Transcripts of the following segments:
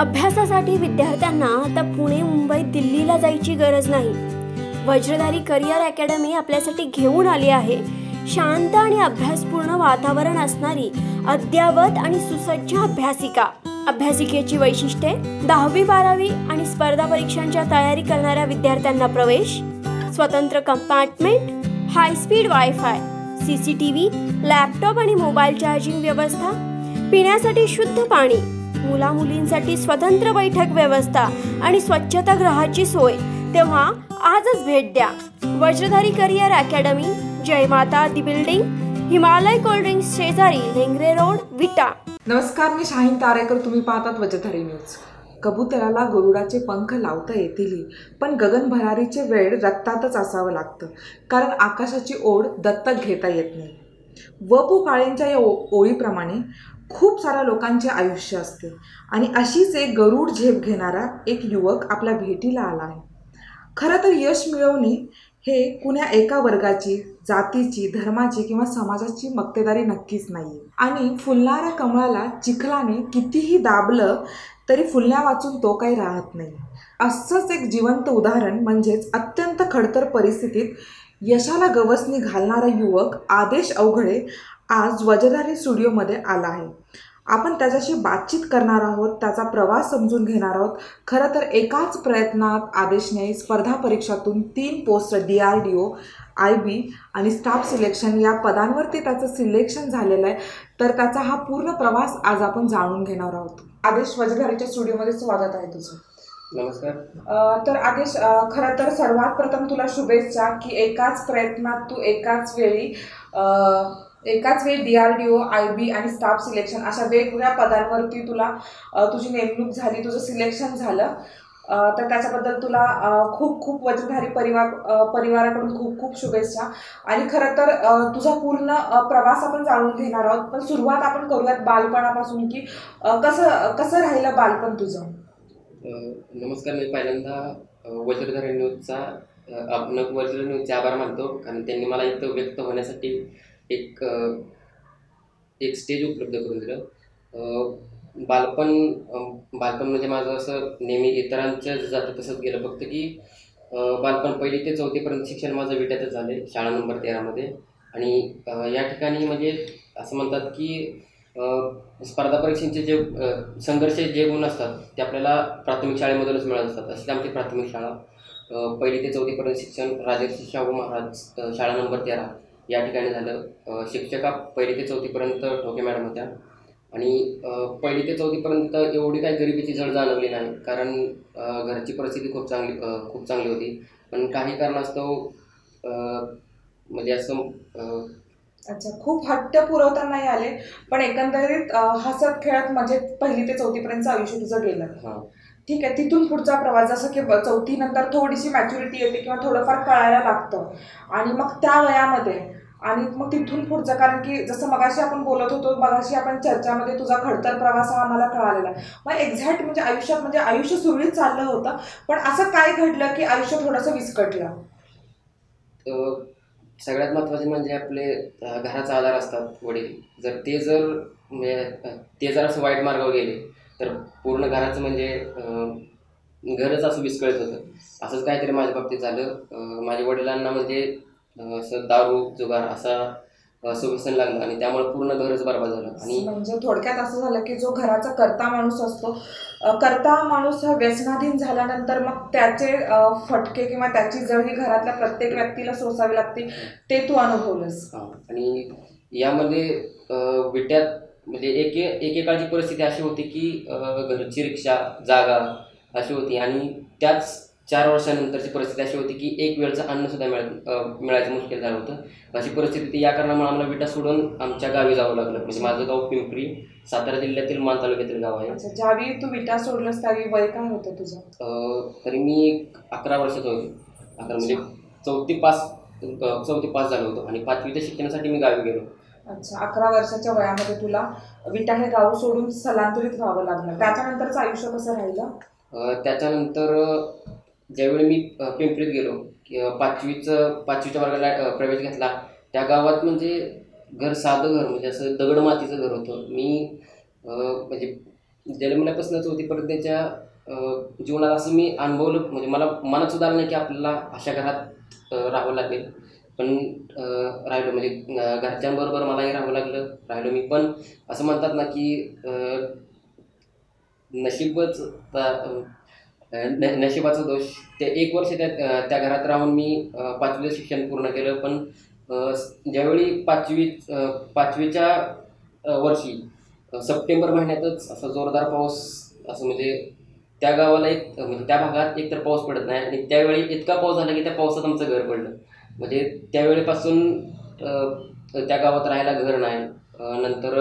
अभ्यासासाठी विद्यार्थ्यांना आता पुणे मुंबई दिल्लीला जायची गरज नाही. वज्रधारी करिअर अकॅडमी आपल्यासाठी घेऊन आली आहे. शांत आणि अभ्यासपूर्ण वातावरण असणारी अद्यावत आणि सुसज्ज अभ्यासिका. अभ्यासिकेची वैशिष्ट्ये दहावी बारावी आणि स्पर्धा परीक्षांच्या तयारी करणाऱ्या विद्यार्थ्यांना प्रवेश स्वतंत्र compartment high speed wifi C C T V laptop आणि मोबाईल चार्जिंग व्यवस्था पिण्यासाठी शुद्ध पाणी मुला मुलींसाठी स्वतंत्र बैठक व्यवस्था आणि स्वच्छतागृहाची सोय. तेव्हा आजच भेट द्या. वज्रधारी करिअर अकॅडमी जय माता दी बिल्डिंग हिमालय कोल्ड्रिंक्स शेजारी लेंगरे रोड विटा. नमस्कार मी शाहीन तारेकर. तुम्ही पाहतात वज्रधारी न्यूज. कबुतराला गरुडाचे पंख लावता येतील पण गगन भरारीचे वेळ रक्तातच असावं लागतं कारण आकाशाची ओढ दत्तक घेता येत नाही. व पु काळेंच्या या ओळीप्रमाणे खूप साऱ्या लोकांचे आयुष्य असते. आणि अशीच एक गरुड झेप घेणारा एक युवक आपल्या भेटीला आला आहे. खरं तर यश मिळवणे हे कुण्या एका वर्गाची जातीची धर्माची किंवा समाजाची मक्तेदारी नक्कीच नाही आणि फुलणाऱ्या कमळाला चिखलाने कितीही दाबलं तरी फुलण्या वाचून तो काही राहत नाही. असंच एक जिवंत उदाहरण म्हणजेच अत्यंत खडतर परिस्थितीत यशाला गवसणी घालणारा युवक आदेश अवघडे आज वजधारी स्टुडिओमध्ये आला आहे. आपण त्याच्याशी बातचीत करणार आहोत त्याचा प्रवास समजून घेणार आहोत. खरं तर एकाच प्रयत्नात आदेशने स्पर्धा परीक्षातून तीन post D R D O I B आणि स्टाफ सिलेक्शन या पदांवरती त्याचं सिलेक्शन झालेलं आहे. तर त्याचा हा पूर्ण प्रवास आज आपण जाणून घेणार आहोत. आदेश वजधारीच्या स्टुडिओमध्ये स्वागत आहे तुझं. नमस्कार. तर आदेश खरं तर सर्वात प्रथम तुला शुभेच्छा की एकाच प्रयत्नात तू एकाच वेळी एकाच वेळी D R D O I B आणि स्टाफ सिलेक्शन अशा वेगवेगळ्या पदांवरती तुला तुझी नेमणूक झाली तुझं सिलेक्शन झालं. तर त्याच्याबद्दल तुला खूप खूप वजनधारी परिवार परिवाराकडून खूप खूप शुभेच्छा. आणि खरं तर तुझा पूर्ण प्रवास आपण जाणून घेणार आहोत. पण सुरुवात आपण करूयात बालपणापासून की कसं कसं राहिलं बालपण तुझं? नमस्कार. मी पहिल्यांदा वज्रधारी न्यूजचा वज्र न्यूजचे आभार मानतो. कारण त्यांनी मला इथं व्यक्त होण्यासाठी एक एक स्टेज उपलब्ध करून दिलं. बालपण बालपण म्हणजे माझं असं नेहमी इतरांच्या जातं तसंच गेलं फक्त की बालपण पहिली ते चौथीपर्यंत शिक्षण माझं विट्यातच झाले शाळा नंबर तेरामध्ये. आणि या ठिकाणी म्हणजे असं म्हणतात की स्पर्धा परीक्षांचे जे संघर्ष जे गुण असतात ते आपल्याला प्राथमिक शाळेमधूनच मिळत असतात. अशी आमची प्राथमिक शाळा. पहिली ते चौथीपर्यंत शिक्षण राजर्षी शाहू महाराज शाळा नंबर तेरा. या ठिकाणी झालं. शिक्षका पहिली ते चौथीपर्यंत ठोके मॅडम होत्या. आणि पहिली ते चौथीपर्यंत एवढी काही गरिबीची झळ जाणवली नाही. कारण घरची परिस्थिती खूप चांगली खूप चांगली होती. पण काही कारणास्तव म्हणजे असं अच्छा खूप हट्ट पुरवता नाही आले पण एकंदरीत हसत खेळत मजेत पहिली ते चौथीपर्यंतचं आयुष्य तुझं गेलं. हां. ठीक आहे तिथून पुढचा प्रवास जसं की ब- चौथी नंतर थोडीशी मॅच्युरिटी येते किंवा थोडंफार कळायला लागतं. आणि मग त्या वयामध्ये आणि मग तिथून पुढचं कारण की जसं मगाशी आपण बोलत होतो मगाशी आपण चर्चामध्ये तुझा खडतर प्रवास हा आम्हाला कळालेला. आहे. मग एक्झॅक्ट म्हणजे आयुष्यात म्हणजे आयुष्य सुरळीत चाललं होतं पण असं काय घडलं की आयुष्य थोडंसं विस्कटलं? सगळ्यात महत्त्वाचे म्हणजे आपले घराचा आधार असतात वडील. जर ते जर म्हणजे ते जर असं वाईट मार्गावर गेले तर पूर्ण घराचं म्हणजे घरच असं विस्कळीत होतं. असंच काहीतरी माझ्या बाबतीत झालं. माझ्या वडिलांना म्हणजे असं दारू जुगार असा असं व्यसन लागलं आणि त्यामुळे पूर्ण घरच बरबाद झालं. आणि म्हणजे थोडक्यात असं झालं की जो घराचा करता माणूस असतो करता माणूस हा व्यसनाधीन झाल्यानंतर मग त्याचे फटके किंवा त्याची जळ घरातल्या प्रत्येक व्यक्तीला सोसावी लागते ते तू अनुभवलंस. आणि यामध्ये विट्यात म्हणजे एके एकेकाळची परिस्थिती अशी होती की घरची रिक्षा जागा अशी होती. आणि त्याच चार वर्षानंतरची परिस्थिती अशी होती की एक वेळचं अन्नसुद्धा मिळत मिळायचं मुश्किल झालं होतं. अशी परिस्थिती होती. या कारणामुळे आम्हाला विटा सोडून आमच्या गावी जावं लागलं. म्हणजे माझं गाव पिंपरी सातारा जिल्ह्यातील मान तालुक्यातील गाव आहे. ज्यावेळी तू विटा सोडलंस त्यावेळी वय काय होतं तुझं? तरी मी एक अकरा वर्षाचा होतो. अकरा म्हणजे चौथी पास चौथी पास झालो होतो. आणि पाचवीच्या शिक्षणासाठी मी गावी गेलो. अच्छा अकरा वर्षाच्या वयामध्ये तुला विटा हे गाव सोडून स्थलांतरित व्हावं लागलं. त्याच्यानंतरचं आयुष्य कसं राहिलं? त्याच्यानंतर ज्यावेळी मी पिंपरीत गेलो पाचवीचं पाचवीच्या वर्गाला प्रवेश घेतला त्या गावात म्हणजे घर साधं घर म्हणजे असं दगड मातीचं घर होतं. मी म्हणजे जन्मल्यापासूनच होती परत त्याच्या जीवनात असं मी अनुभवलं म्हणजे मला मनात सुद्धा आलं नाही की आपल्याला अशा घरात राहावं लागेल. पण राहिलो म्हणजे घरच्यांबरोबर मलाही राहावं लागलं राहिलो मी. पण असं म्हणतात ना की नशीबच न- नशिबाचा दोष. ते एक वर्ष त्या त्या घरात राहून मी पाचवीचं शिक्षण पूर्ण केलं. पण ज्यावेळी पाचवी पाचवीच्या वर्षी सप्टेंबर महिन्यातच असा जोरदार पाऊस असं म्हणजे त्या गावाला एक म्हणजे त्या भागात एकतर पाऊस पडत नाही आणि त्यावेळी इतका पाऊस झाला की त्या पावसात आमचं घर पडलं. म्हणजे त्यावेळेपासून त्या गावात राहायला घर नाही. नंतर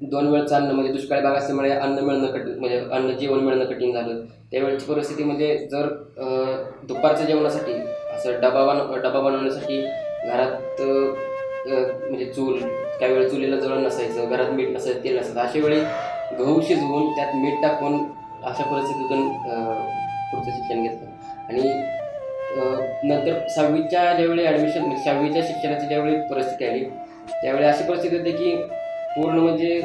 दोन वेळचं अन्न म्हणजे दुष्काळी भाग असल्यामुळे अन्न मिळणं कठीण म्हणजे अन्न जेवण मिळणं कठीण झालं. त्यावेळेची परिस्थिती म्हणजे जर दुपारच्या जेवणासाठी असं डबा बन डबा बनवण्यासाठी घरात म्हणजे चूल त्यावेळी चुलीला जळण नसायचं घरात मीठ नसायचं तेल नसायचं अशा वेळी गहू शिजवून त्यात मीठ टाकून अशा परिस्थितीतून पुढचं शिक्षण घेतलं. आणि नंतर सहावीच्या ज्यावेळी ॲडमिशन म्हणजे सहावीच्या शिक्षणाची ज्यावेळी परिस्थिती आली त्यावेळी अशी परिस्थिती होती की पूर्ण म्हणजे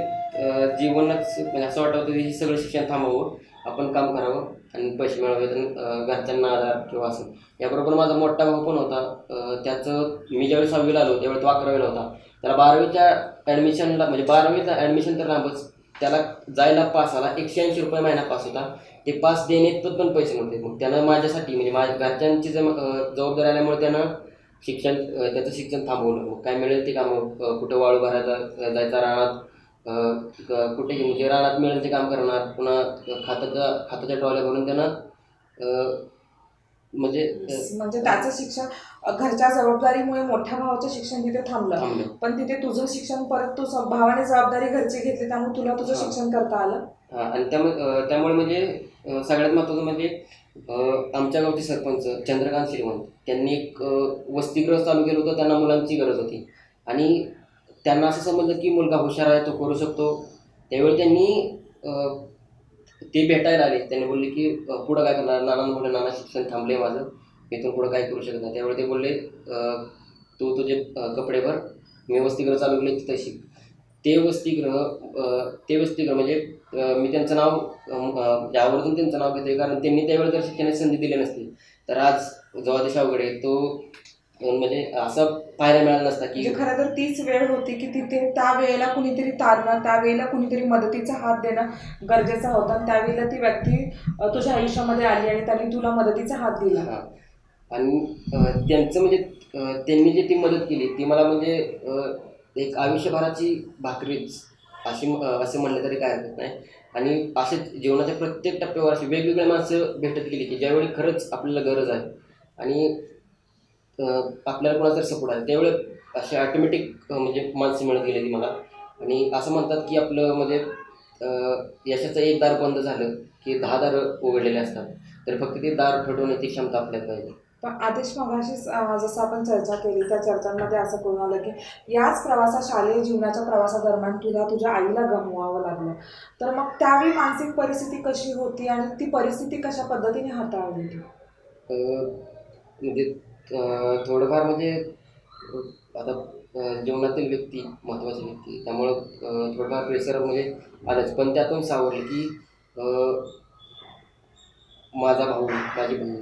जीवनच म्हणजे असं वाटत होतं की हे सगळं शिक्षण थांबावं आपण काम करावं आणि पैसे मिळवावेत आणि घरच्यांना आधार किंवा असं. याबरोबर माझा मोठा भाऊ पण होता. त्याचं मी ज्यावेळी सहावीला आलो त्यावेळी तो अकरावीला होता. त्याला बारावीच्या ॲडमिशनला म्हणजे बारावीचा ॲडमिशन तर लांबच त्याला जायला पास आला एकशे ऐंशी रुपये महिना पास होता. ते पास देण्यात पण पैसे नव्हते. मग त्यानं माझ्यासाठी म्हणजे माझ्या घरच्यांची जम जबाबदारी आल्यामुळे त्यानं शिक्षण त्याचं शिक्षण थांबवलं मग काय मिळेल ते कामं? कुठं वाळू भरायचा जायचा रानात? कुठे म्हणजे रानात मिळेल ते काम करणार? पुन्हा खाताच्या खाताच्या ट्रॉल्या भरून त्यानं म्हणजे म्हणजे त्याचं शिक्षण घरच्या जबाबदारीमुळे मोठ्या भावाचं शिक्षण तिथे थांबलं. पण तिथे तुझं शिक्षण परत तू भावाने जबाबदारी घरची घेतली त्यामुळे तुला तुझं. शिक्षण करता आलं? हा, आणि त्यामुळे त्यामुळे म्हणजे सगळ्यात महत्त्वाचं म्हणजे आमच्या गावचे सरपंच चंद्रकांत श्रीमंत त्यांनी एक अं, वसतिगृह चालू केलं होतं त्यांना मुलांची गरज होती. आणि त्यांना असं समजलं की मुलगा हुशार आहे तो करू शकतो. त्यावेळी त्यांनी ते भेटायला आले. त्यांनी बोलले की पुढं काय करणार? नाना बोलले नाना शिक्षण थांबले माझं. मी इथून पुढं काय करू शकत नाही. त्यावेळी ते बोलले तू तुझे कपडे भर. मी वसतिगृह चालू केले तिथं शिक. ते वसतिगृह ते वसतिगृह म्हणजे मी त्यांचं नाव म्हणजे आवर्जून त्यांचं नाव घेते कारण त्यांनी त्यावेळी जर शिक्षणाची संधी दिली नसती. तर आज जवादेश अवघडे तो म्हणजे असं पाहायला मिळाला नसता की म्हणजे खरं तर तीच वेळ होती की तिथे त्या वेळेला कुणीतरी तारणं त्या वेळेला कुणीतरी मदतीचा हात देणं गरजेचं होतं. आणि त्यावेळेला ती व्यक्ती तुझ्या आयुष्यामध्ये आली आणि त्यांनी तुला मदतीचा हात दिला. आणि त्यांचं म्हणजे त्यांनी जी ती मदत केली ती मला म्हणजे एक आयुष्यभराची भाकरीच अशी अं, असं म्हणलं तरी काय हरकत नाही. आणि असे जीवनाच्या प्रत्येक टप्प्यावर अशी वेगवेगळे माणसं भेटत गेली की ज्यावेळी खरंच आपल्याला गरज आहे. आणि आपल्याला कोणाचा सपोर्ट आहे. त्यावेळी असे ऑटोमॅटिक म्हणजे माणसं मिळत गेली ती मला. आणि असं म्हणतात की आपलं म्हणजे यशाचं एक दार बंद झालं की दहा दार उघडलेले असतात. तर फक्त ते दार ठरवण्याची क्षमता आपल्यात पाहिजे पण आदेश मगाशी जसं आपण चर्चा केली त्या चर्चांमध्ये असं करून आलं की याच प्रवासा शालेय जीवनाच्या प्रवासादरम्यान तुला तुझ्या आईला गमवावं लागलं. तर मग त्यावेळी मानसिक परिस्थिती कशी होती आणि ती परिस्थिती कशा पद्धतीने हाताळली म्हणजे थोडंफार म्हणजे आता जीवनातील व्यक्ती महत्त्वाची व्यक्ती. त्यामुळं थोडंफार प्रेशर म्हणजे आलंच. पण त्यातून सावरलं की माझा भाऊ माझी बहीण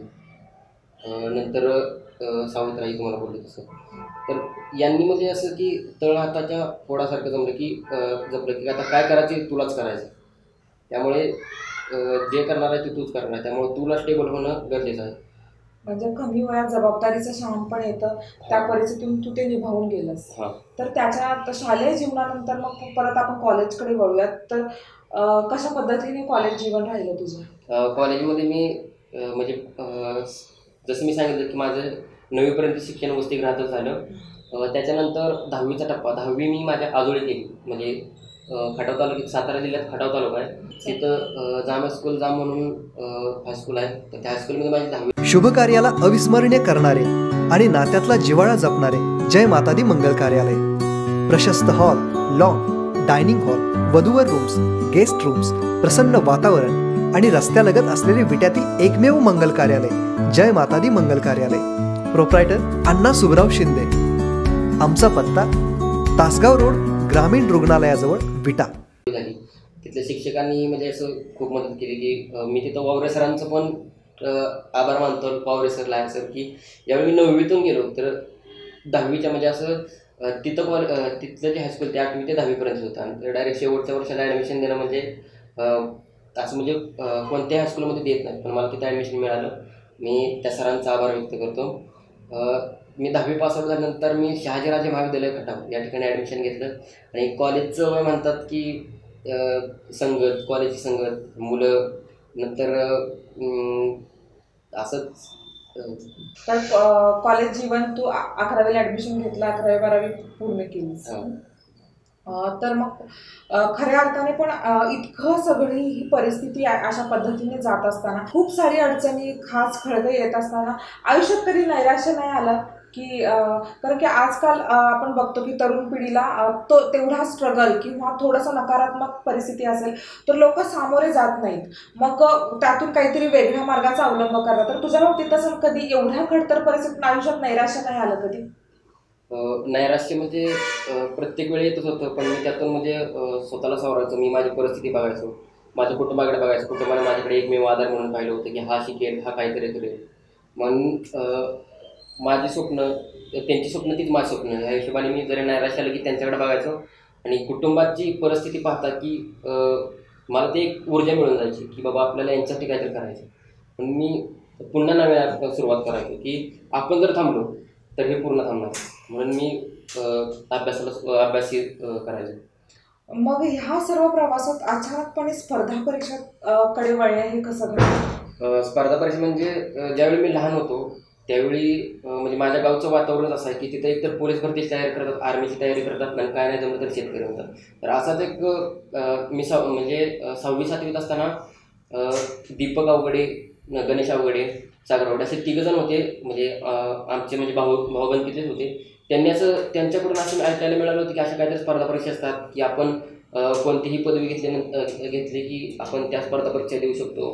नंतर सावित्राई तुम्हाला बोलले तसं. तर यांनी म्हणजे असं की तळ हाताच्या फोडासारखं जमलं की अं, जमलं की आता काय करायचं तुलाच करायचं. त्यामुळे जे करणार आहे ते तूच करणार. आहे त्यामुळे तुला स्टेबल होणं गरजेचं आहे. म्हणजे कमी वयात जबाबदारीचं शहाणपण येतं. त्या परिस्थितीतून तू ते निभावून गेलंस. हां. तर त्याच्या शालेय जीवनानंतर मग परत आपण कॉलेजकडे वळूयात. तर कशा पद्धतीने कॉलेज जीवन राहिलं तुझं? कॉलेजमध्ये मी म्हणजे जसं मी सांगितलं की माझं नववीपर्यंत शिक्षण वसतिगृहातच झालं. त्याच्यानंतर दहावीचा टप्पा. दहावी मी माझ्या आजोळी केली. म्हणजे खटाव तालुक्यात सातारा जिल्ह्यात खटाव तालुका आहे. तिथं जाम स्कूल जाम म्हणून हायस्कूल आहे. तर त्या हायस्कूलमध्ये माझी दहावी शुभ कार्याला अविस्मरणीय करणारे आणि नात्यातला जिव्हाळा जपणारे जय मातादी मंगल कार्यालय. प्रशस्त हॉल लॉन डायनिंग हॉल वधूवर रूम्स गेस्ट रूम्स प्रसन्न वातावरण आणि रस्त्यालगत असलेले विट्यातील एकमेव मंगल कार्यालय. जय मातादी मंगल कार्यालय. प्रोप्रायटर अण्णा सुबराव शिंदे. आमचा पत्ता तासगाव रोड ग्रामीण रुग्णालयाजवळ विटा. तिथल्या शिक्षकांनी म्हणजे असं खूप मदत केली की मी तिथं वावरे सरांचं पण आभार मानतो वावरे सर आहे सर की ज्यावेळी मी नववीतून गेलो. तर दहावीच्या म्हणजे असं तिथं कॉल तिथलं जे हायस्कूल ते आठवी ते दहावीपर्यंत होतं. आणि डायरेक्ट शेवटच्या वर्षाला ॲडमिशन देणं म्हणजे असं म्हणजे कोणत्याही हायस्कूलमध्ये देत नाही पण मला तिथं ॲडमिशन मिळालं. मी त्या सरांचा आभार व्यक्त करतो. मी दहावी पासआउट झाल्यानंतर मी शहाजीराजे महाविद्यालय खटाव या ठिकाणी ॲडमिशन घेतलं. आणि कॉलेजचं म्हणतात की संगत कॉलेजची संगत मुलं नंतर असंच तर कॉलेज जीवन तू अकरावीला ऍडमिशन घेतलं अकरावी बारावी पूर्ण केलीस. हा. तर मग खऱ्या अर्थाने पण इतकं सगळी ही परिस्थिती अशा पद्धतीने जात असताना खूप सारी अडचणी खास खळगे येत असताना आयुष्यात कधी नैराश्य नाही आलं की कारण की आजकाल आपण बघतो की तरुण पिढीला तो तेवढा स्ट्रगल किंवा थोडंसं नकारात्मक परिस्थिती असेल तर लोक सामोरे जात नाहीत. मग त्यातून काहीतरी वेगळ्या मार्गाचा अवलंब करतात. तर तुझ्या बाबतीत असं कधी एवढ्या खडतर परिस्थितीत आयुष्यात नैराश्य नाही आलं कधी? नैराश्य म्हणजे प्रत्येक वेळी येतच होतं पण मी त्यातून म्हणजे स्वतःला सावरायचो मी माझी परिस्थिती बघायचो. माझ्या कुटुंबाकडे बघायचं कुटुंबाने माझ्याकडे एकमेव आधार म्हणून पाहिलं होतं की हा शिकेल हा काहीतरी करेल. म्हणून माझी स्वप्न त्यांची स्वप्न तीच माझी स्वप्न. ह्या हिशोबाने मी जरी नैराश्य आलं की त्यांच्याकडे बघायचो आणि कुटुंबाची परिस्थिती पाहता की मला ते एक ऊर्जा मिळून जायची की बाबा आपल्याला यांच्यासाठी काहीतरी करायचं पण मी पुन्हा नव्या सुरुवात करायचो की आपण जर थांबलो तर हे पूर्ण थांबणार. म्हणून मी अभ्यासाला अभ्यास अं, करायचो. मग ह्या सर्व प्रवासात अचानकपणे स्पर्धा परीक्षा कडे वळणे हे कसं घडलं? स्पर्धा परीक्षा म्हणजे ज्यावेळी मी लहान होतो त्यावेळी म्हणजे माझ्या गावचं वातावरणच असं आहे की तिथे एकतर पोलीस भरतीची तयारी करतात आर्मीची तयारी करतात आणि काय नाही जमलं तर शेतकरी होतात. तर असाच एक मी सहा म्हणजे सहावी सातवीत असताना दीपक अवघडे गणेश अवघडे सागर असे तिघजण होते. म्हणजे आमचे म्हणजे भाऊ भाऊबंदकीतलेच होते. त्यांनी असं त्यांच्याकडून असं ऐकायला मिळालं होतं की अशा काहीतरी स्पर्धा परीक्षा असतात की आपण कोणतीही पदवी घेतल्यानंतर घेतली की आपण त्या स्पर्धा परीक्षा देऊ शकतो.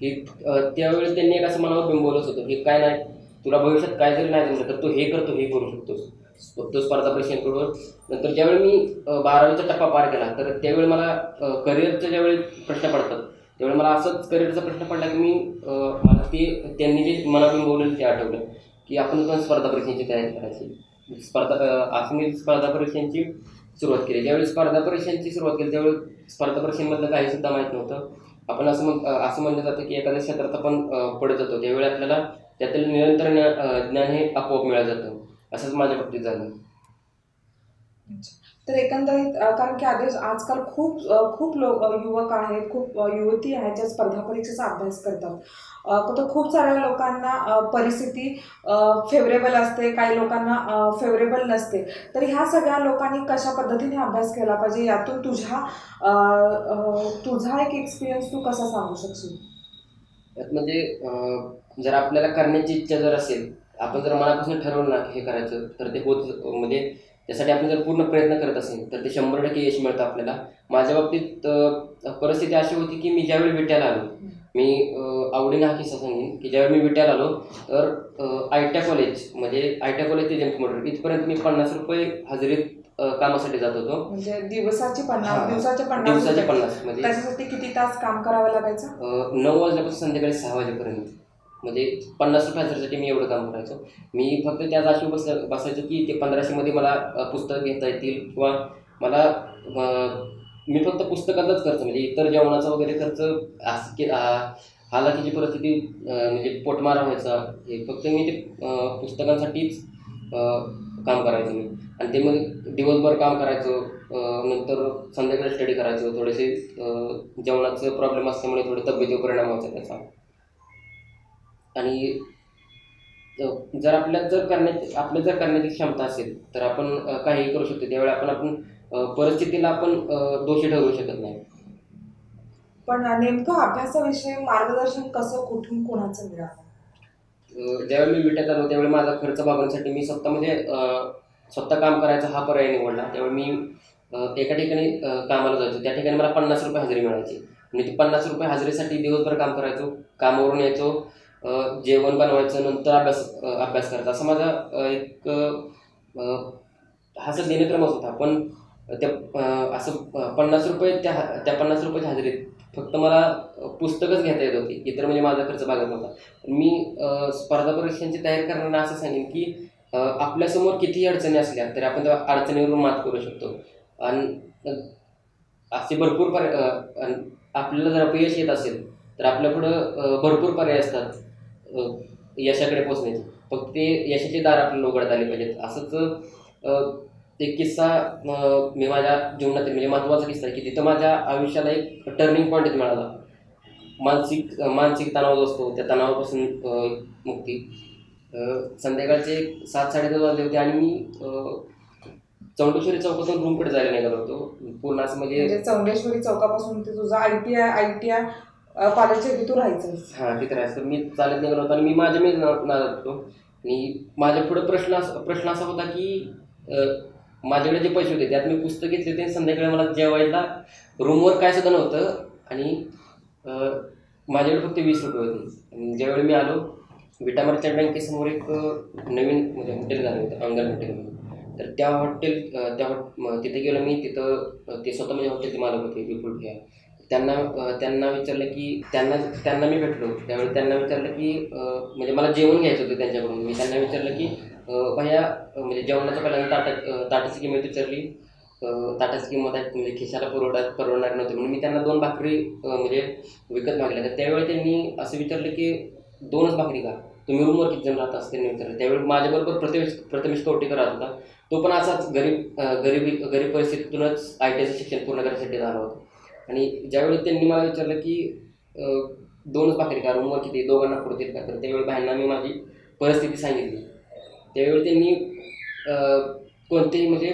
की त्यावेळी त्यांनी एक असं मनावर बिंबवलंच होतं की काय नाही तुला भविष्यात काय जरी नाही जमलं तर तू हे करतो हे करू शकतोस. फक्त स्पर्धा परीक्षांकडून. नंतर ज्यावेळी मी बारावीचा टप्पा पार केला तर त्यावेळी मला करिअरचे ज्यावेळी प्रश्न पडतात त्यावेळी मला असंच करिअरचा प्रश्न पडला की मी मला ते त्यांनी जे मनावर बिंबवलेलं ते आठवलं की आपण पण स्पर्धा परीक्षांची तयारी करायची. स्पर्धा असं मी स्पर्धा परीक्षांची सुरुवात केली. ज्यावेळी स्पर्धा परीक्षांची सुरुवात केली त्यावेळी स्पर्धा परीक्षांमधलं काही सुद्धा माहीत नव्हतं. आपण असं म्हण असं म्हणलं जातं की एखाद्या क्षेत्रात आपण पडत जातो. त्यावेळी आपल्याला त्यातील निरंतर ज्ञान हे आपोआप मिळत जातं. असंच माझ्या बाबतीत झालं. तर एकंदरीत कारण की आधी आजकाल खूप खूप लोक युवक आहेत खूप युवती आहेत ज्या स्पर्धा परीक्षेचा अभ्यास करतात. तर खूप साऱ्या लोकांना परिस्थिती फेवरेबल असते काही लोकांना फेवरेबल नसते. तर ह्या सगळ्या लोकांनी कशा पद्धतीने अभ्यास केला पाहिजे यातून तुझ्या तुझा एक एक्सपिरियन्स तू कसा सांगू शकशील? म्हणजे जर आपल्याला करण्याची इच्छा जर असेल आपण जर मनापासून ठरवलं ना हे करायचं तर ते होत म्हणजे त्यासाठी आपण जर पूर्ण प्रयत्न करत असेल तर ते शंभर टक्के यश मिळतं आपल्याला माझ्या बाबतीत परिस्थिती अशी होती की मी ज्यावेळी विट्याला आलो मी आवडीने हा किस्सा सांगेन की ज्यावेळी मी विट्याला आलो तर आय टी कॉलेज म्हणजे आय टी कॉलेज ते जेम्स मोटर इथपर्यंत मी पन्नास रुपये हजेरीत कामासाठी जात होतो म्हणजे दिवसाचे. पन्नास दिवसाचे पन्नास दिवसाचे रुपये. पन्नास म्हणजे त्याच्यासाठी किती तास काम करावं लागायचं नऊ वाजल्यापासून संध्याकाळी सहा वाजेपर्यंत म्हणजे पन्नास रुपये मी एवढं काम करायचो. मी फक्त त्याचा आशेवर बस बसायचो की ते पंधराशेमध्ये मला पुस्तक घेता येतील किंवा मला मी फक्त पुस्तकाचाच खर्च म्हणजे इतर जेवणाचा वगैरे खर्च असं की हालाकीची परिस्थिती म्हणजे पोटमारा व्हायचा. हे फक्त मी ते पुस्तकांसाठीच काम करायचो मी. आणि ते मग दिवसभर काम करायचो नंतर संध्याकाळी स्टडी करायचो. थोडेसे जेवणाचं प्रॉब्लेम असल्यामुळे थोडे तब्येतीवर परिणाम व्हायचा त्याचा. आणि जर आपल्यात जर करण्याची आपल्या जर करण्याची क्षमता असेल तर आपण काहीही करू शकतो. त्यावेळी आपण आपण परिस्थितीला आपण दोषी ठरवू शकत नाही. पण नेमकं अभ्यासाविषयी मार्गदर्शन कसं कुठून कोणाचं मिळालं? ज्यावेळी मी विट्यात आलो त्यावेळी माझा खर्च भागवण्यासाठी मी स्वतः म्हणजे स्वतः काम करायचा हा पर्याय निवडला. त्यावेळी मी एका ठिकाणी कामाला जायचो. त्या ठिकाणी मला पन्नास रुपये हजेरी मिळायची. आणि ती पन्नास रुपये हजेरीसाठी दिवसभर काम करायचो. कामावरून यायचो. जेवण बनवायचं नंतर अभ्यास अभ्यास करायचा. असा माझा एक हा सर दिनक्रमच होता. पण त्या असं पन्नास रुपये त्या त्या पन्नास रुपयाच्या हजेरीत फक्त मला पुस्तकच घेता येत होती. इतर म्हणजे माझा खर्च भागत नव्हता. मी स्पर्धा परीक्षांची तयारी करताना असं सांगेन की आपल्यासमोर कितीही अडचणी असल्या तरी आपण त्या अडचणीवरून मात करू शकतो. आणि असे भरपूर पर्याय आपल्याला जर अपयश येत असेल तर आपल्या पुढं भरपूर पर्याय असतात. यशाकडे पोचण्याचे फक्त ते यशाचे दार आपल्याला उघडता आले पाहिजेत. असंच एक किस्सा मी माझ्या जीवनातील म्हणजे महत्त्वाचा किस्सा आहे की तिथं माझ्या आयुष्याला एक टर्निंग पॉईंट मिळाला. मानसिक मानसिक तणाव जो असतो त्या तणावापासून मुक्ती. संध्याकाळचे एक सात साडेसात वाजले होते आणि मी चौंडेश्वरी चौकातून रूमकडे जायला निघालो होतो. पूर्ण असं म्हणजे, म्हणजे चौंडेश्वरी चौकापासून ते तुझा I T I I T I कॉलेजच्या तिथून राहायचं. हां तिथे राहायचं. मी चालत निघालो होतो आणि मी माझ्या मी नादात होतो. आणि माझ्या पुढं प्रश्न प्रश्न असा होता की माझ्याकडे जे पैसे होते त्यात मी पुस्तक घेतले होते संध्याकाळी मला जेवायला रूमवर काय सुद्धा नव्हतं. आणि माझ्याकडे फक्त वीस रुपये होते. ज्यावेळी मी आलो विटामरच्या बँकेसमोर एक नवीन म्हणजे हॉटेल झालं होतं अंगण हॉटेल म्हणून. तर त्या हॉटेल त्या हॉट तिथे गेलो मी. तिथं ते स्वतः म्हणजे हॉटेलचे मालक होते विपुल भैया. त्यांना त्यांना विचारलं की त्यांना त्यांना मी भेटलो. त्यावेळी त्यांना विचारलं की म्हणजे मला जेवण घ्यायचं होतं त्यांच्याकडून. मी त्यांना विचारलं की अं, भैया म्हणजे जेवणाच्या पहिल्यांदा ताटा ताटाची किंमत विचारली. ताटाची किंमत आहे म्हणजे खिशाला परवडा परवडणार नव्हती. म्हणून मी त्यांना दोन भाकरी म्हणजे विकत मागल्या. तर त्यावेळी त्यांनी असं विचारलं की दोनच भाकरी का तुम्ही रूमवर किती जण राहता? असं त्यांनी विचारलं. त्यावेळी माझ्याबरोबर प्रथमेश प्रथमेश कवटेकर राहत होता. तो पण असाच गरीब गरीबी गरीब परिस्थितीतूनच आय टी आयचं शिक्षण पूर्ण करण्यासाठी झाला होता. आणि ज्यावेळी त्यांनी मला विचारलं की दोनच भाकरी का रूमवर किती दोघांना पुरतील का? तर त्यावेळी बाहेरना मी माझी परिस्थिती सांगितली. त्यावेळी त्यांनी कोणतेही म्हणजे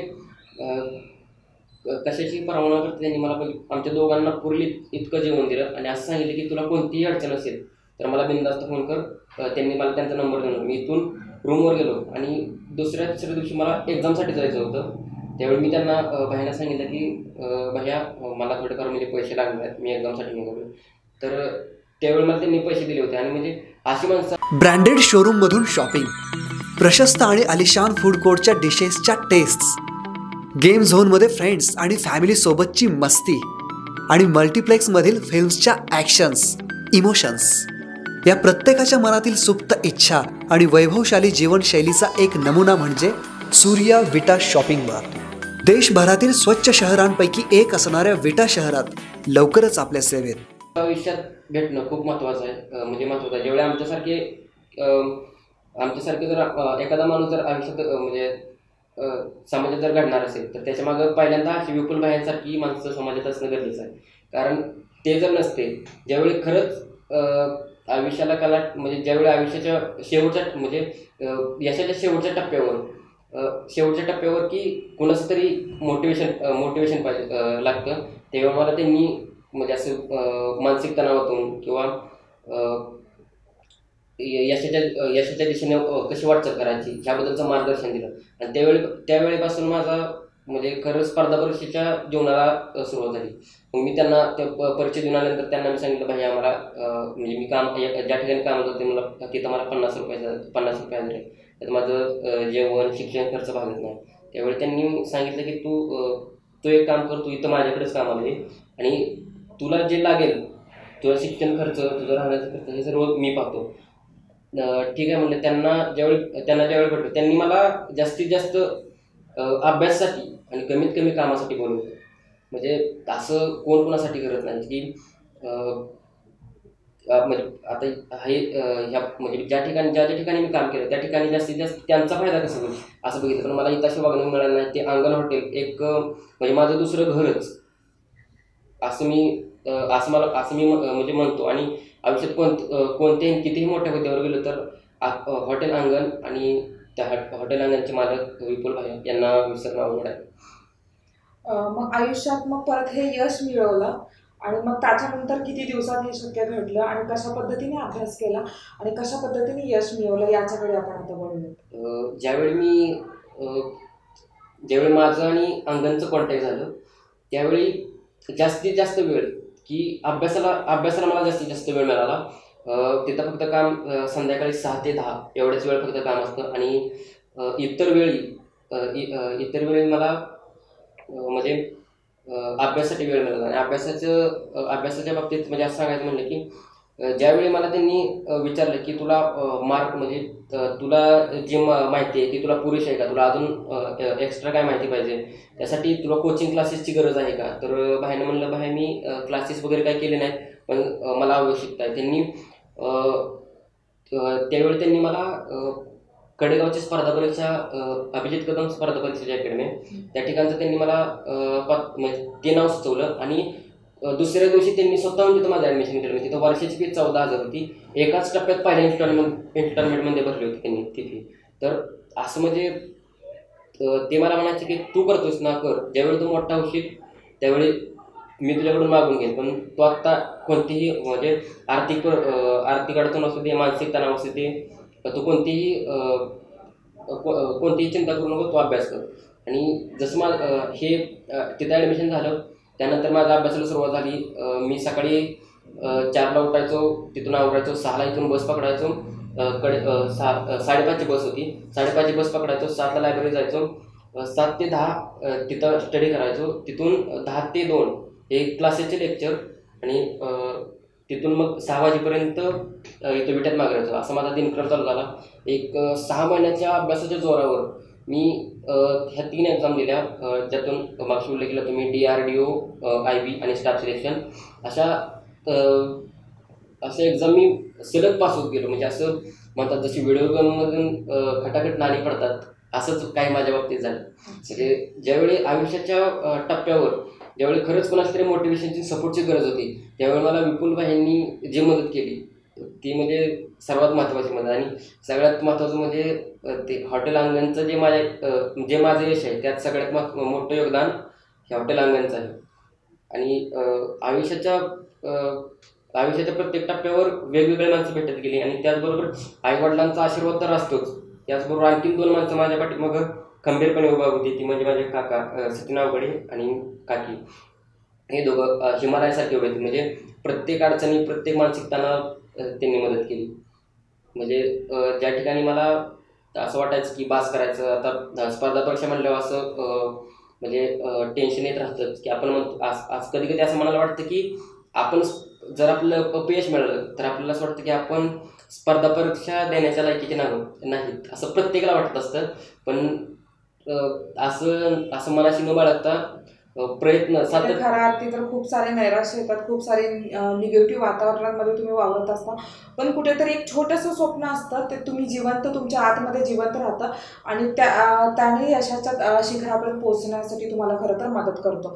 कशाची परवाना करता त्यांनी मला आमच्या दोघांना पुरली इतकं जेवण दिलं आणि असं सांगितलं की तुला कोणतीही अडचण असेल तर मला बिंदास्त फोन कर. त्यांनी मला त्यांचा नंबर दिला मी इथून रूमवर गेलो आणि दुसऱ्या तिसऱ्या दिवशी मला एक्झामसाठी जायचं होतं. त्यावेळी मी त्यांना अं, सांगितलं की अं, भैया मला थोडेफार म्हणजे पैसे लागले आहेत मी एक्झामसाठी निघालो तर त्यावेळी मला त्यांनी पैसे दिले होते आणि म्हणजे अशी माणसं ब्रँडेड शोरूममधून शॉपिंग प्रशस्त आणि आलिशान फूड कोर्टच्या डिशेसच्या टेस्ट गेम झोनमध्ये फ्रेंड्स आणि फॅमिली सोबतची मस्ती. आणि मल्टिप्लेक्समधील फिल्म्सच्या ॲक्शन्स इमोशन्स या प्रत्येकाच्या मनातील सुप्त इच्छा आणि वैभवशाली जीवनशैलीचा एक नमुना म्हणजे सूर्या विटा शॉपिंग मार्ट देशभरातील स्वच्छ शहरांपैकी एक असणाऱ्या विटा शहरात लवकरच आपल्या सेवेत. आयुष्यात भेटणं खूप महत्त्वाचं आहे. म्हणजे महत्त्वाचं आहे. जेवढे आमच्यासारखे आमच्यासारखे जर एखादा माणूस जर आयुष्यात म्हणजे समाजात जर घडणार असेल तर त्याच्यामागं पहिल्यांदा अशी विपुल भायांसारखी माणसं समाजात असणं गरजेचं आहे. कारण ते जर नसते ज्यावेळी खरंच आयुष्याला कला म्हणजे ज्यावेळी आयुष्याच्या शेवटच्या म्हणजे यशाच्या शेवटच्या टप्प्यावर शेवटच्या टप्प्यावर की कुणाचं तरी मोटिवेशन मोटिवेशन पाहिजे लागतं. तेव्हा मला त्यांनी म्हणजे असं मानसिक तणावातून किंवा यशाच्या यशाच्या दिशेने कशी वाटचाल करायची ह्याबद्दलचं मार्गदर्शन दिलं. आणि त्यावेळी त्यावेळेपासून माझा म्हणजे खरं स्पर्धा परीक्षेच्या जीवनाला सुरुवात झाली. मग मी त्यांना त्या परिचय परीक्षा देऊन आल्यानंतर त्यांना मी सांगितलं भाई आम्हाला म्हणजे मी काम ज्या ठिकाणी काम होतं ते मला तिथं मला पन्नास रुपयाचा पन्नास रुपया हजर त्यात माझं जेवण शिक्षण खर्च भागत नाही. त्यावेळी त्यांनी सांगितलं की तू तू एक काम कर तू इथं माझ्याकडेच कामाला ये आणि तुला जे लागेल तुझं शिक्षण खर्च तुझं राहण्याचा खर्च हे सर्व मी पाहतो. ठीक आहे म्हणजे त्यांना ज्यावेळी त्यांना ज्यावेळी भेटलो त्यांनी मला जास्तीत जास्त अभ्यासासाठी आणि कमीत कमी कामासाठी बोलवलं. म्हणजे असं कोण कोणासाठी करत नाही की म्हणजे आता हे ह्या म्हणजे ज्या ठिकाणी ज्या ज्या ठिकाणी मी काम केलं त्या ठिकाणी जास्तीत जास्त त्यांचा फायदा कसा होईल? असं बघितलं. पण मला इथं अशी वागणूक मिळालं नाही. ते अंगण हॉटेल एक म्हणजे माझं दुसरं घरच. असं मी असं मला असं मी म्हणजे म्हणतो. आणि आयुष्यात कोण कोणत्याही कितीही मोठ्या हुद्द्यावर गेलो तर हॉटेल अंगण आणि त्या हॉटेल अंगणचे मालक विपुल भाई यांना विसरणं आवड आहे. मग आयुष्यात मग परत हे यश मिळवलं. आणि मग त्याच्यानंतर किती दिवसात हे शक्य घडलं आणि कशा पद्धतीने अभ्यास केला आणि कशा पद्धतीने यश मिळवलं याच्याकडे आपण आता वळूयात. ज्यावेळी मी ज्यावेळी माझं आणि अंगणचं कॉन्टॅक्ट झालं त्यावेळी जास्तीत जास्त वेळ की अभ्यासाला अभ्यासाला मला जास्तीत जास्त वेळ मिळाला. तिथं फक्त काम संध्याकाळी सहा ते दहा एवढ्याच वेळ फक्त काम असतं. आणि इतर वेळी इतर वेळी मला म्हणजे अभ्यासासाठी वेळ मिळाला आणि अभ्यासाचं अभ्यासाच्या बाबतीत म्हणजे असं सांगायचं म्हणलं की ज्यावेळी मला त्यांनी विचारलं की तुला मार्क म्हणजे तुला जी मा- माहिती आहे ती तुला पुरेशी आहे का? तुला अजून एक्स्ट्रा काय माहिती पाहिजे? त्यासाठी तुला कोचिंग क्लासेसची गरज आहे का? तर भाईनं म्हणलं भाई मी क्लासेस वगैरे काय केले नाही पण मला आवश्यकता आहे. त्यांनी त्यावेळी त्यांनी मला कडेगावची स्पर्धा परीक्षा अभिजित कदम स्पर्धा परीक्षेच्या अकॅडमी. त्या ठिकाणचं त्यांनी मला म्हणजे ते नाव सुचवलं आणि दुसऱ्या दिवशी त्यांनी स्वतःहून तिथं माझं ॲडमिशन केलं म्हणजे तिथं वर्षाची फी चौदा हजार होती. एकाच टप्प्यात पहिल्या इन्स्टॉलमेंट इन्स्टॉलमेंटमध्ये भरली होती त्यांनी ती फी तर असं म्हणजे ते मला म्हणायचे की तू करतोस ना कर. ज्यावेळी तू मोठा होशील त्यावेळी मी तुझ्याकडून मागून घेईन. पण तो आत्ता कोणतीही म्हणजे आर्थिक आर्थिक अडचण असू दे मानसिक तणाव असू दे तू कोणतीही को- कोणतीही चिंता करू नको तो अभ्यास कर. आणि जसं मा हे तिथं ॲडमिशन झालं त्यानंतर माझ्या अभ्यासाला सुरुवात झाली. मी सकाळी चारला उठायचो तिथून आवडायचो सहाला इथून बस पकडायचो. कडे सा सहा साडेपाचची बस होती. साडेपाचची बस पकडायचो सातला लायब्ररी जायचो. सात ते दहा तिथं स्टडी करायचो. तिथून दहा ते दोन हे क्लासेसचे लेक्चर आणि तिथून मग सहा वाजेपर्यंत इथं विट्यात मागायचो असा माझा दिनक्रम चालू झाला. एक सहा महिन्याच्या अभ्यासाच्या जोरावर मी ह्या तीन एक्झाम दिल्या ज्यातून मागशी उल्लेख केला तुम्ही D R D O I B आणि स्टाफ सिलेक्शन अशा असं अशा एक्झाम मी सलग पास होत गेलो. म्हणजे असं म्हणतात जशी व्हिडिओ गेममधून खटाखट नाणी पडतात असंच काही माझ्या बाबतीत झालं. म्हणजे ज्यावेळी आयुष्याच्या टप्प्यावर त्यावेळी खरंच कोणाची तरी मोटिवेशनची सपोर्टची गरज होती. त्यावेळी मला विपुल भाईंनी जी मदत केली ती म्हणजे सर्वात महत्त्वाची मदत. आणि सगळ्यात महत्त्वाचं म्हणजे ते हॉटेल अंगणचं जे माझ्या जे माझं यश आहे त्यात सगळ्यात मह मोठं योगदान हे हॉटेल अंगणचं आहे. आणि आयुष्याच्या आयुष्याच्या प्रत्येक टप्प्यावर वेगवेगळे माणसं भेटत गेली. आणि त्याचबरोबर आईवडिलांचा आशीर्वाद तर असतोच. त्याचबरोबर आणखीन दोन माणसं माझ्या पाठीमागं खंबीरपणे उभा होती. ती म्हणजे माझे काका अं, सचिन अवघडे आणि काकी. हे दोघं हिमालयासारखे उभे होते. म्हणजे प्रत्येक अडचणी प्रत्येक मानसिक तणाव त्यांनी मदत केली. म्हणजे ज्या ठिकाणी मला असं वाटायचं की बास करायचं आता स्पर्धा परीक्षा म्हणल्यावर असं म्हणजे टेन्शन येत राहतं की आपण म्हणतो आज आज कधी कधी असं मनाला वाटतं की आपण जर आपलं अपयश मिळालं तर आपल्याला असं वाटतं की आपण स्पर्धा परीक्षा देण्याच्या लायकीचे नाही नाहीत. असं प्रत्येकाला वाटत असतं. पण असं असं मनाशी न बाळगता प्रयत्न तर सातत्य खऱ्या अर्थी तर खूप सारे नैराश्य येतात खूप सारे निगेटिव्ह वातावरणामध्ये तुम्ही वावरत असता. पण कुठेतरी एक छोटंसं स्वप्न असतं ते तुम्ही जिवंत तुमच्या आतमध्ये जिवंत राहतं आणि त्या अं, त्याने यशाच्या अं, शिखरापर्यंत पोहोचण्यासाठी तुम्हाला खरं तर मदत करतो.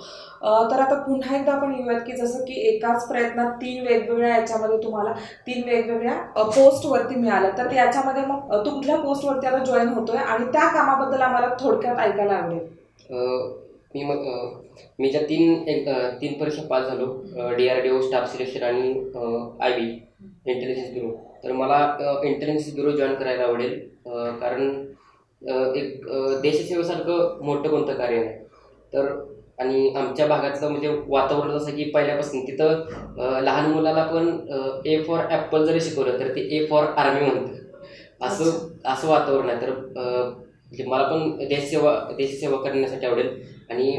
अं, तर आता पुन्हा एकदा आपण येऊयात की जसं की एकाच प्रयत्नात तीन वेगवेगळ्या याच्यामध्ये तुम्हाला तीन वेगवेगळ्या पोस्टवरती मिळालं. तर याच्यामध्ये मग अं, तू कुठल्या पोस्टवरती आता जॉईन होतोय आणि त्या कामाबद्दल आम्हाला थोडक्यात ऐकायला आवडेल. अ, मी मग अ, मी ज्या तीन एक तीन परीक्षा पास झालो D R D O staff selection आणि आय बी इंटेलिजन्स ब्युरो तर मला इंटेलिजन्स ब्युरो जॉईन करायला आवडेल कारण एक देशसेवेसारखं मोठं कोणतं कार्य नाही. तर आणि आमच्या भागातलं म्हणजे वातावरण जसं की पहिल्यापासून तिथं लहान मुलाला पण ए फॉर ॲपल जरी शिकवलं तर ते ए फॉर आर्मी म्हणतं. असं असं वातावरण आहे. तर म्हणजे मला पण देशसेवा देशसेवा करण्यासाठी आवडेल. आणि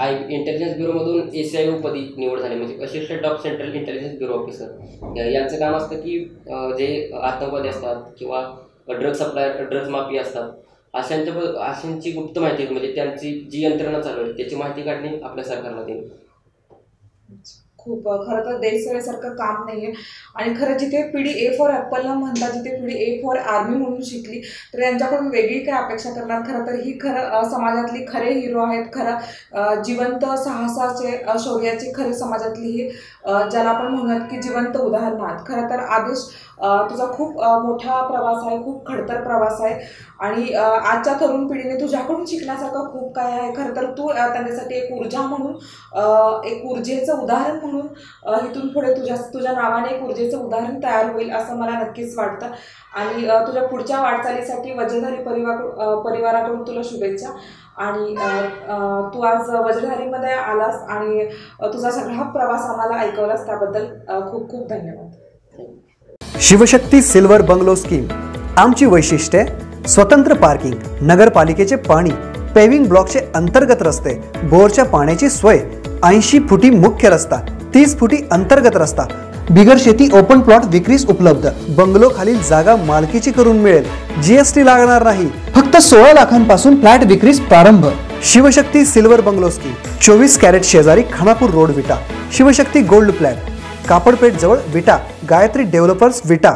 आय इंटेलिजन्स ब्युरोमधून ए सी आय पदी निवड झाली. म्हणजे assistant of central intelligence bureau officer यांचं काम असतं की जे आतंकवादी असतात किंवा ड्रग सप्लायर ड्रग्ज माफी असतात अशांच्या अशांची गुप्त माहिती म्हणजे त्यांची जी यंत्रणा चालू आहे त्याची माहिती काढणे आपल्या सरकारला देईल. खूप खरं तर देशसेवेसारखं काम नाही आहे आणि खरं जिथे पिढी ए फॉर ॲपलला म्हणतात जिथे पिढी ए फॉर आर्मी म्हणून शिकली तर यांच्याकडून वेगळी काय अपेक्षा करणार? खरं तर ही खरं समाजातली खरे हिरो आहेत. खरं जिवंत साहसाचे शौर्याचे खरे समाजातली ही ज्याला आपण म्हणूयात की जिवंत उदाहरण आहात. खरं तर आदेश तुझा खूप मोठा प्रवास आहे खूप खडतर प्रवास आहे. आणि आजच्या तरुण पिढीने तुझ्याकडून शिकण्यासारखं खूप काय आहे. खरं तर तू त्यांच्यासाठी एक ऊर्जा म्हणून एक ऊर्जेचं उदाहरण म्हणून म्हणून इथून पुढे तुझ्या तुझ्या नावाने एक ऊर्जेचं उदाहरण तयार होईल असं मला नक्कीच वाटतं. आणि तुझ्या पुढच्या वाटचालीसाठी वज्रधारी परिवार परिवाराकडून तुला शुभेच्छा. आणि तू आज वज्रधारीमध्ये आलास आणि तुझा सगळा प्रवास आम्हाला ऐकवलास. त्याबद्दल खूप खूप धन्यवाद. Shivshakti silver bungalow scheme. आमची वैशिष्ट्ये स्वतंत्र पार्किंग नगरपालिकेचे पाणी पेविंग ब्लॉकचे अंतर्गत रस्ते बोरच्या पाण्याची सोय ऐंशी फुटी मुख्य रस्ता तीस फुटी अंतर्गत रस्ता. बिगर शेती ओपन प्लॉट विक्रीस उपलब्ध. बंगलो खालील जागा मालकीची करून मिळेल. जीएसटी लागणार नाही. फक्त सोळा लाखांपासून फ्लॅट विक्रीस प्रारंभ. शिवशक्ती सिल्वर बंगलो स्कीम चोवीस कॅरेट शेजारी Khanapur road Vita. Shivshakti gold flat. Kapadpeth जवळ विटा. गायत्री डेव्हलपर्स विटा.